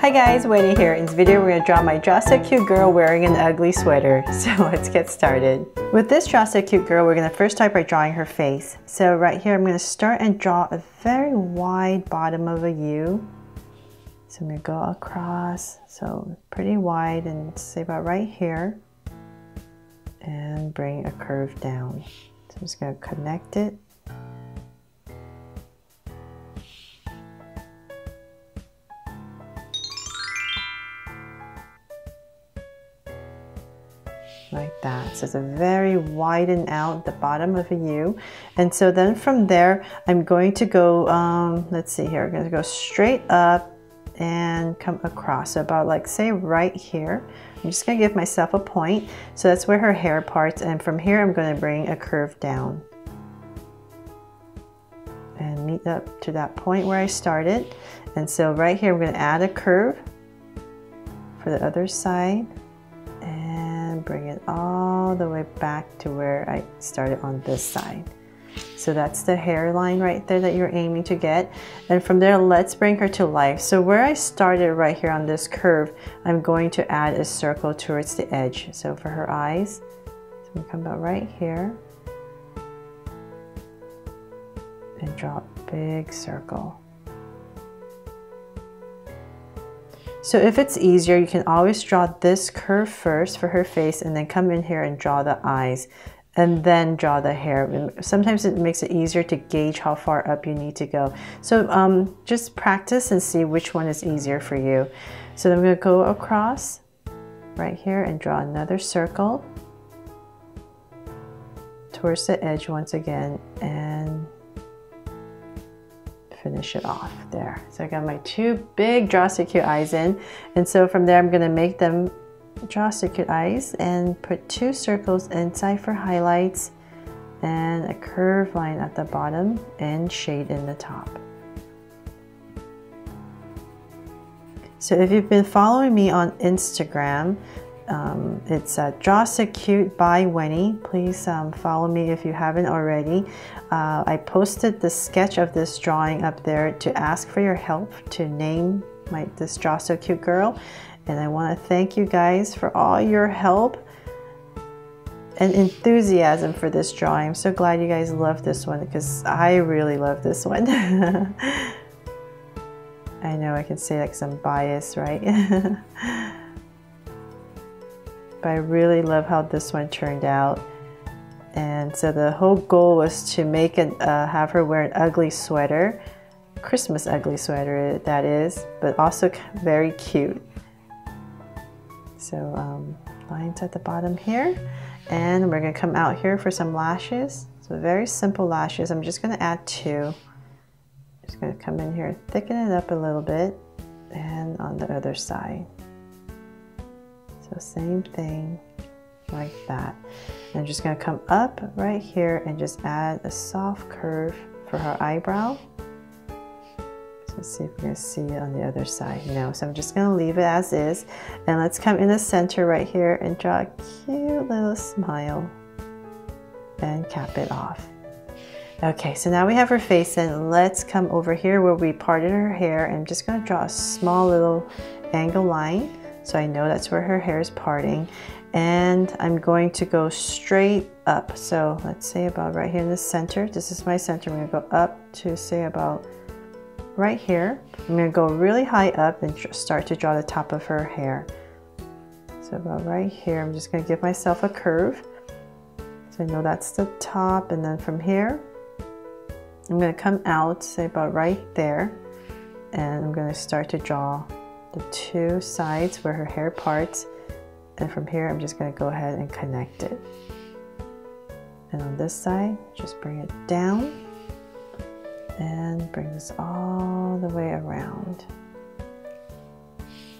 Hi guys, Wendy here. In this video, we're going to draw my Draw So Cute girl wearing an ugly sweater. So let's get started. With this Draw So Cute girl, we're going to first start by drawing her face. So right here, I'm going to start and draw a very wide bottom of a U. So I'm going to go across, so pretty wide and say about right here. And bring a curve down. So I'm just going to connect it like that. So it's a very widen out the bottom of a U. And so then from there, I'm going to go, um, let's see here, I'm going to go straight up and come across. So about like say right here. I'm just going to give myself a point. So that's where her hair parts. And from here, I'm going to bring a curve down and meet up to that point where I started. And so right here, going to add a curve for the other side bring it all the way back to where I started on this side. So that's the hairline right there that you're aiming to get. And from there, let's bring her to life. So where I started right here on this curve, I'm going to add a circle towards the edge. So for her eyes, so we come about right here and draw a big circle. So if it's easier, you can always draw this curve first for her face and then come in here and draw the eyes and then draw the hair. Sometimes it makes it easier to gauge how far up you need to go. So um, just practice and see which one is easier for you. So I'm going to go across right here and draw another circle towards the edge once again and finish it off there. So I got my two big Draw So Cute eyes in. And so from there, I'm gonna make them Draw So Cute eyes and put two circles inside for highlights and a curved line at the bottom and shade in the top. So if you've been following me on Instagram, um, it's uh, Draw So Cute by Wendy. Please um, follow me if you haven't already. Uh, I posted the sketch of this drawing up there to ask for your help to name my this Draw So Cute girl. And I want to thank you guys for all your help and enthusiasm for this drawing. I'm so glad you guys love this one because I really love this one. I know I can say that because I'm biased, right? but I really love how this one turned out. And so the whole goal was to make it, uh, have her wear an ugly sweater, Christmas ugly sweater that is, but also very cute. So um, lines at the bottom here. And we're gonna come out here for some lashes. So very simple lashes. I'm just gonna add two. Just gonna come in here, thicken it up a little bit, and on the other side. So same thing like that. I'm just going to come up right here and just add a soft curve for her eyebrow. So let's see if we can see it on the other side. No, so I'm just going to leave it as is. And let's come in the center right here and draw a cute little smile and cap it off. Okay, so now we have her face and let's come over here where we parted her hair. I'm just going to draw a small little angle line so I know that's where her hair is parting. And I'm going to go straight up. So let's say about right here in the center. This is my center. I'm going to go up to say about right here. I'm going to go really high up and start to draw the top of her hair. So about right here, I'm just going to give myself a curve. So I know that's the top. And then from here, I'm going to come out, say about right there. And I'm going to start to draw the two sides where her hair parts. And from here I'm just going to go ahead and connect it. And on this side just bring it down and bring this all the way around.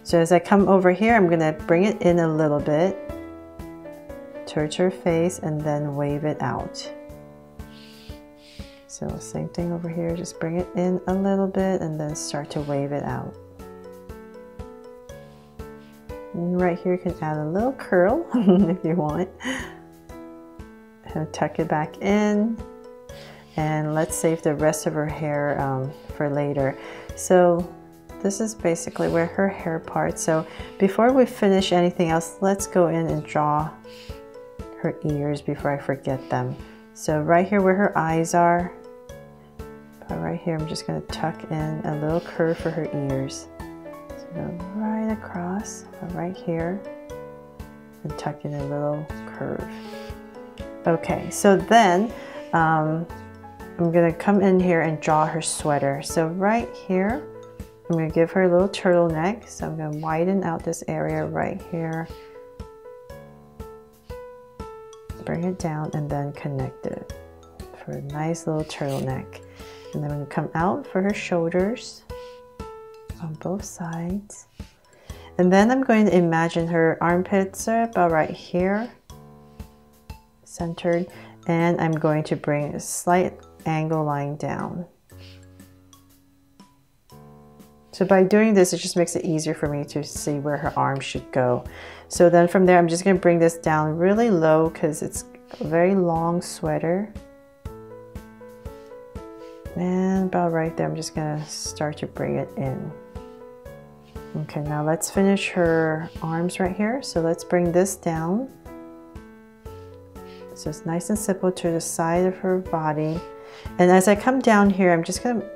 So as I come over here I'm going to bring it in a little bit towards her face and then wave it out. So same thing over here just bring it in a little bit and then start to wave it out and right here you can add a little curl if you want. And tuck it back in. And let's save the rest of her hair um, for later. So this is basically where her hair parts. So before we finish anything else, let's go in and draw her ears before I forget them. So right here where her eyes are, right here I'm just going to tuck in a little curve for her ears. Go right across, right here, and tuck in a little curve. Okay, so then um, I'm to come in here and draw her sweater. So right here, I'm to give her a little turtleneck. So I'm to widen out this area right here. Bring it down and then connect it for a nice little turtleneck. And then I'm to come out for her shoulders on both sides. And then I'm going to imagine her armpits are about right here, centered. And I'm going to bring a slight angle line down. So by doing this, it just makes it easier for me to see where her arm should go. So then from there, I'm just going to bring this down really low because it's a very long sweater. And about right there, I'm just going to start to bring it in. Okay, now let's finish her arms right here. So let's bring this down. So it's nice and simple to the side of her body. And as I come down here, I'm just going to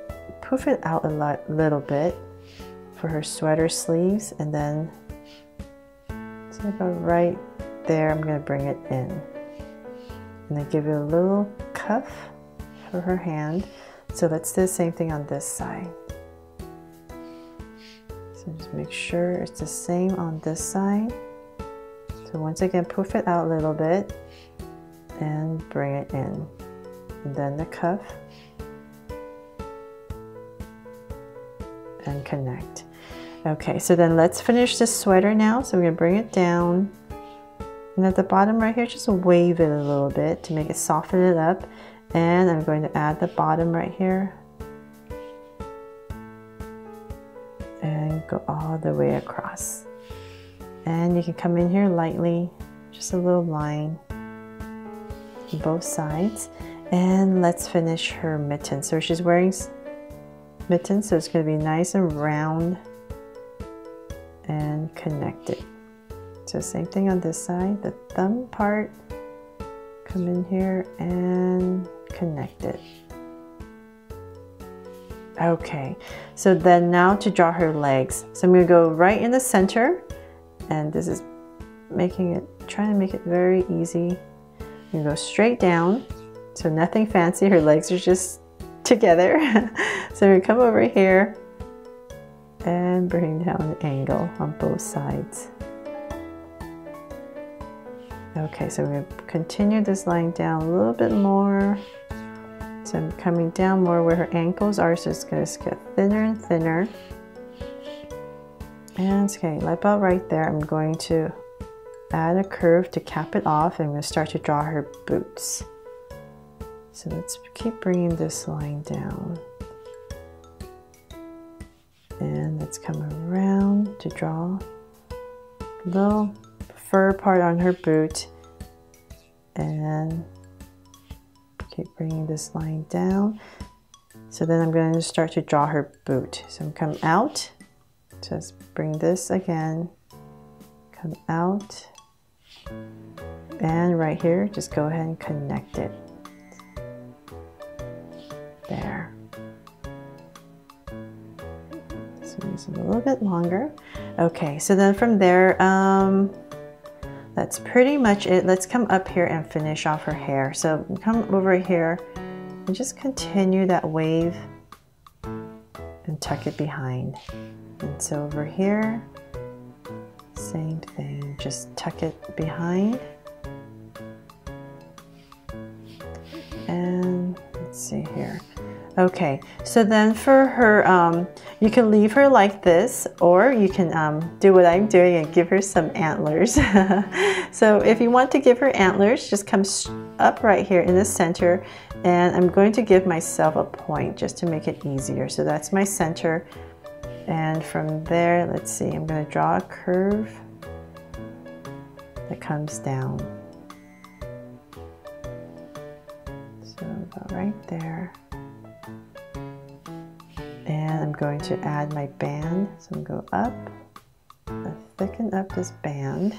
poof it out a lot, little bit for her sweater sleeves. And then, so about right there, I'm going to bring it in. And then give it a little cuff for her hand. So let's do the same thing on this side. So just make sure it's the same on this side. So once again, poof it out a little bit and bring it in and then the cuff and connect. Okay, so then let's finish this sweater now. So we're gonna bring it down and at the bottom right here, just wave it a little bit to make it soften it up. And I'm going to add the bottom right here go all the way across. And you can come in here lightly, just a little line both sides. And let's finish her mitten. So she's wearing mittens, so it's going to be nice and round and connected. So same thing on this side, the thumb part, come in here and connect it. Okay, so then now to draw her legs. So I'm going to go right in the center and this is making it, trying to make it very easy. You go straight down so nothing fancy, her legs are just together. so we come over here and bring down an angle on both sides. Okay, so we're to continue this line down a little bit more. So I'm coming down more where her ankles are, so it's going to get thinner and thinner. And okay, like about right there, I'm going to add a curve to cap it off. I'm going to start to draw her boots. So let's keep bringing this line down. And let's come around to draw a little fur part on her boot. And keep bringing this line down. So then I'm going to start to draw her boot. So I'm come out, just bring this again, come out, and right here, just go ahead and connect it there. So use it a little bit longer. Okay, so then from there, um, that's pretty much it. Let's come up here and finish off her hair. So come over here and just continue that wave and tuck it behind. And so over here, same thing, just tuck it behind. And let's see here. Okay, so then for her, um, you can leave her like this, or you can um, do what I'm doing and give her some antlers. so if you want to give her antlers, just come up right here in the center, and I'm going to give myself a point just to make it easier. So that's my center, and from there, let's see, I'm going to draw a curve that comes down. So about right there. And I'm going to add my band. So I'm going to go up, thicken up this band.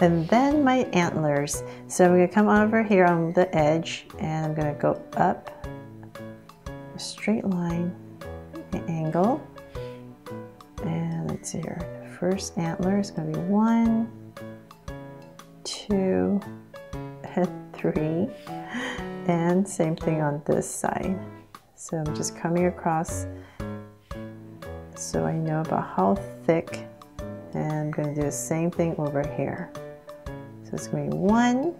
And then my antlers. So I'm going to come over here on the edge and I'm going to go up a straight line, an angle. And let's see here. First antler is going to be one, two, and three. And same thing on this side. So I'm just coming across so I know about how thick and I'm going to do the same thing over here. So it's going to be one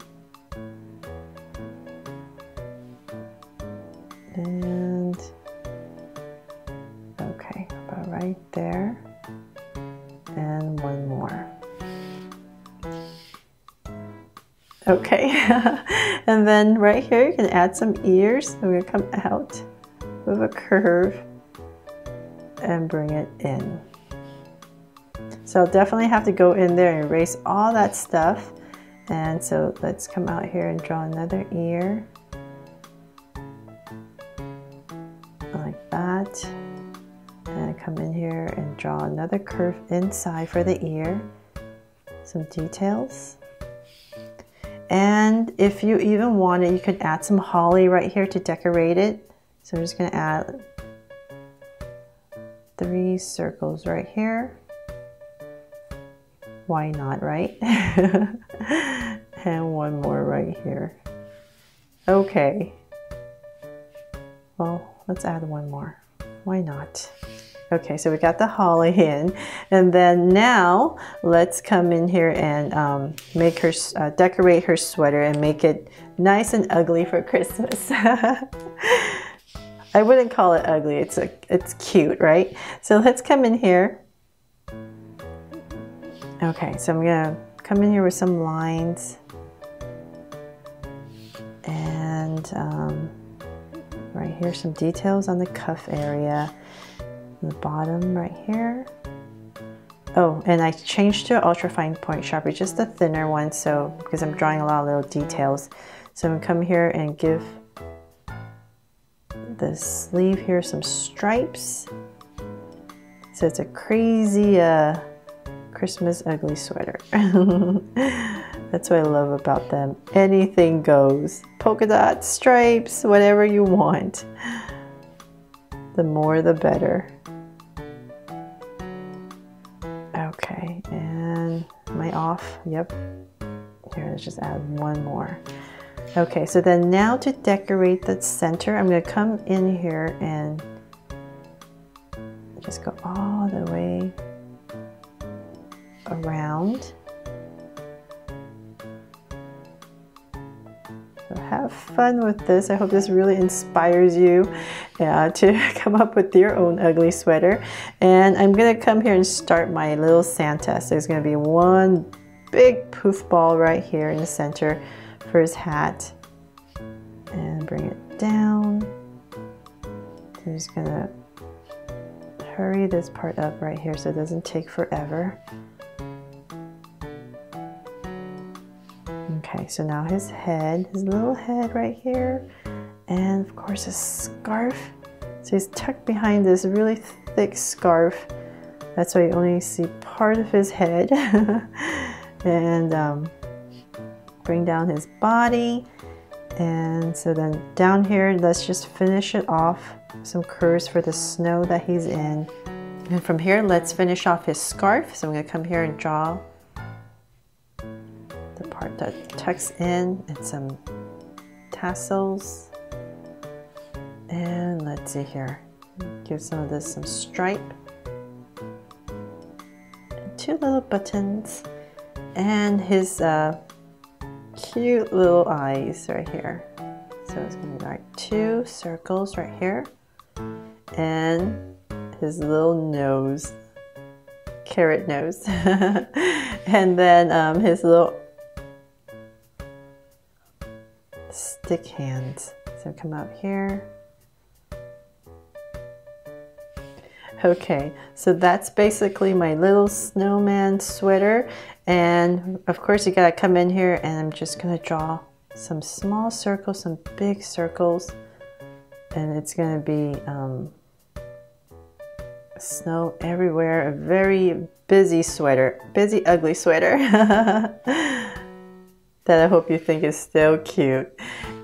and okay about right there and one more. Okay, and then right here you can add some ears. I'm going to come with a curve and bring it in. So definitely have to go in there and erase all that stuff. And so let's come out here and draw another ear. Like that. And come in here and draw another curve inside for the ear. Some details. And if you even want it, you could add some holly right here to decorate it. So I'm just going to add three circles right here. Why not, right? and one more right here. Okay. Well, let's add one more. Why not? Okay, so we got the holly in, and then now let's come in here and um, make her uh, decorate her sweater and make it nice and ugly for Christmas. I wouldn't call it ugly. It's a, it's cute, right? So let's come in here. Okay, so I'm gonna come in here with some lines and um, right here some details on the cuff area, the bottom right here. Oh, and I changed to ultra fine point sharpie, just a thinner one, so because I'm drawing a lot of little details. So I'm gonna come here and give the sleeve here some stripes. So it's a crazy uh, Christmas ugly sweater. That's what I love about them. Anything goes. Polka dots, stripes, whatever you want. The more the better. Okay, and am I off? Yep. Here, let's just add one more. Okay, so then now to decorate the center, I'm going to come in here and just go all the way around. So have fun with this. I hope this really inspires you uh, to come up with your own ugly sweater. And I'm going to come here and start my little Santa. So there's going to be one big poof ball right here in the center for his hat and bring it down. I'm just gonna hurry this part up right here so it doesn't take forever. Okay, so now his head, his little head right here, and of course his scarf. So he's tucked behind this really thick scarf. That's why you only see part of his head. and um, bring down his body. And so then down here, let's just finish it off. Some curves for the snow that he's in. And from here, let's finish off his scarf. So I'm gonna come here and draw the part that tucks in and some tassels. And let's see here, give some of this some stripe. And two little buttons. And his uh, cute little eyes right here. So it's to be like two circles right here. And his little nose, carrot nose. and then um, his little stick hands. So come up here. Okay, so that's basically my little snowman sweater. And of course you gotta come in here and I'm just gonna draw some small circles, some big circles. And it's gonna be um, Snow everywhere, a very busy sweater, busy ugly sweater that I hope you think is still cute.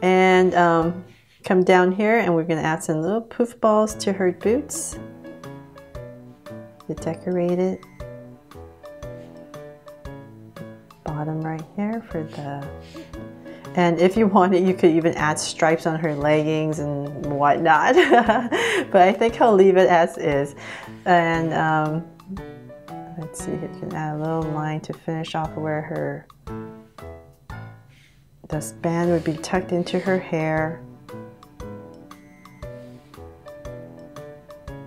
And um, come down here and we're gonna add some little poof balls to her boots to decorate it. Bottom right here for the and if you wanted, you could even add stripes on her leggings and whatnot. but I think I'll leave it as is. And um, let's see, you can add a little line to finish off where her this band would be tucked into her hair.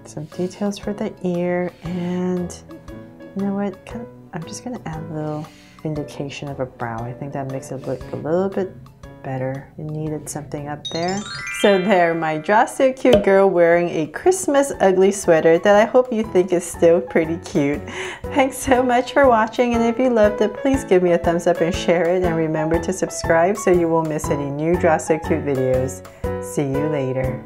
Some details for the ear and you know what, kind of, I'm just gonna add a little indication of a brow. I think that makes it look a little bit better. It needed something up there. So there, my Draw So Cute girl wearing a Christmas ugly sweater that I hope you think is still pretty cute. Thanks so much for watching and if you loved it, please give me a thumbs up and share it and remember to subscribe so you won't miss any new Draw So Cute videos. See you later.